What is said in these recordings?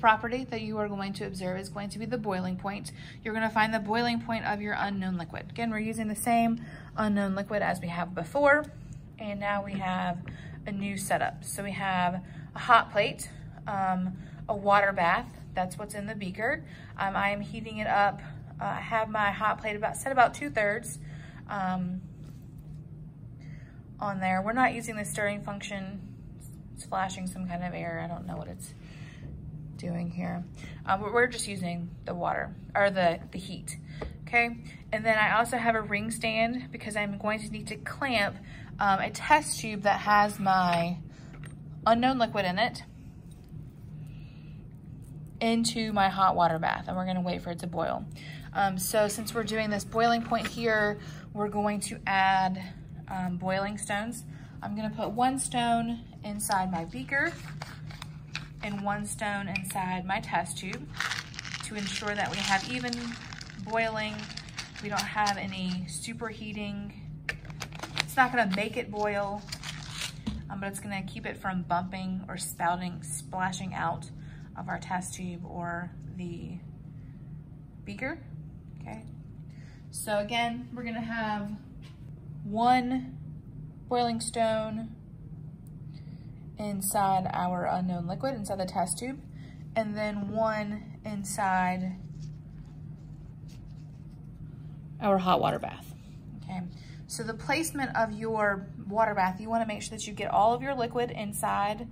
property that you are going to observe is going to be the boiling point. You're gonna find the boiling point of your unknown liquid. Again, we're using the same unknown liquid as we have before, and now we have a new setup. So we have a hot plate, um, a water bath, that's what's in the beaker. Um, I am heating it up. Uh, I have my hot plate about set about two thirds um, on there. We're not using the stirring function. It's flashing some kind of air. I don't know what it's doing here. Um, we're just using the water or the, the heat. Okay, and then I also have a ring stand because I'm going to need to clamp um, a test tube that has my unknown liquid in it into my hot water bath and we're gonna wait for it to boil. Um, so since we're doing this boiling point here, we're going to add um, boiling stones. I'm gonna put one stone inside my beaker and one stone inside my test tube to ensure that we have even boiling. We don't have any superheating. It's not gonna make it boil, um, but it's gonna keep it from bumping or spouting, splashing out of our test tube or the beaker, okay? So again, we're gonna have one boiling stone inside our unknown liquid, inside the test tube, and then one inside our hot water bath, okay? So the placement of your water bath, you wanna make sure that you get all of your liquid inside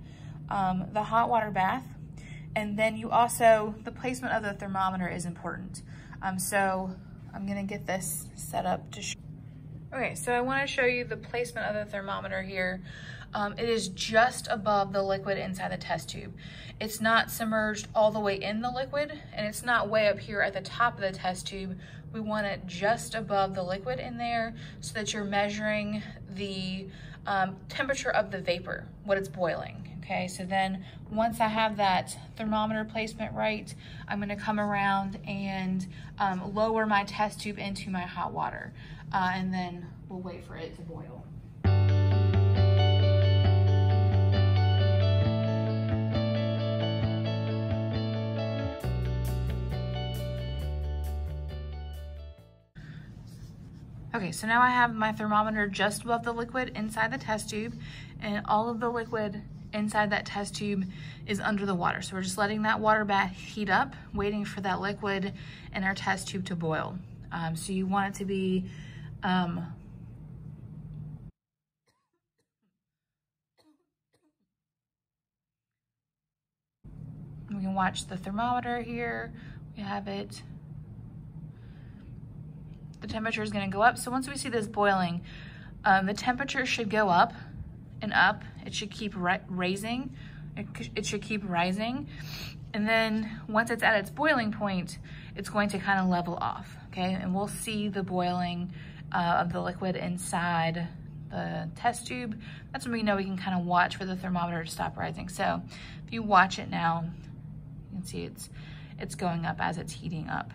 um, the hot water bath and then you also, the placement of the thermometer is important. Um, so I'm gonna get this set up to show. Okay, so I wanna show you the placement of the thermometer here. Um, it is just above the liquid inside the test tube. It's not submerged all the way in the liquid and it's not way up here at the top of the test tube. We want it just above the liquid in there so that you're measuring the um, temperature of the vapor, what it's boiling. Okay, so then once I have that thermometer placement right, I'm gonna come around and um, lower my test tube into my hot water. Uh, and then we'll wait for it to boil. Okay, so now I have my thermometer just above the liquid inside the test tube and all of the liquid inside that test tube is under the water. So we're just letting that water bath heat up, waiting for that liquid in our test tube to boil. Um, so you want it to be um, we can watch the thermometer here. We have it. The temperature is gonna go up. So once we see this boiling, um, the temperature should go up and up. It should keep raising. It, it should keep rising. And then once it's at its boiling point, it's going to kind of level off, okay? And we'll see the boiling uh, of the liquid inside the test tube. That's when we know we can kind of watch for the thermometer to stop rising. So if you watch it now, you can see it's, it's going up as it's heating up.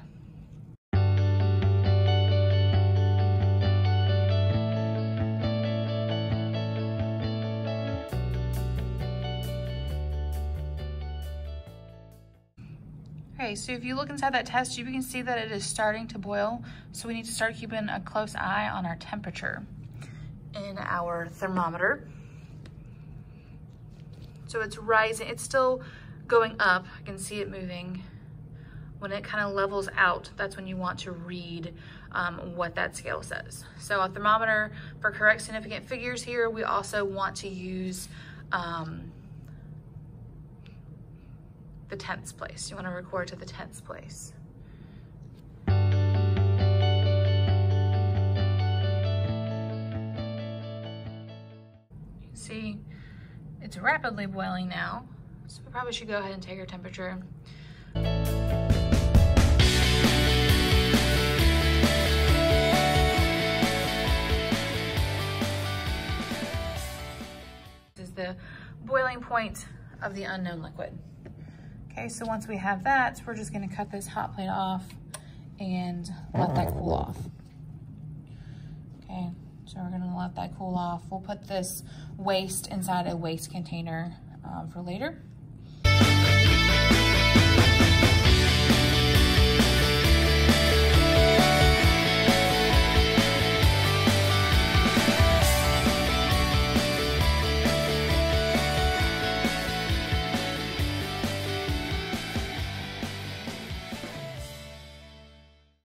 Okay, so if you look inside that test tube, you can see that it is starting to boil. So we need to start keeping a close eye on our temperature in our thermometer. So it's rising, it's still going up. I can see it moving. When it kind of levels out, that's when you want to read um, what that scale says. So a thermometer for correct significant figures here, we also want to use um, the tenths place. You want to record to the tenths place. You see it's rapidly boiling now, so we probably should go ahead and take our temperature. This is the boiling point of the unknown liquid. Okay, so once we have that, we're just gonna cut this hot plate off and let that cool off. Okay, so we're gonna let that cool off. We'll put this waste inside a waste container um, for later.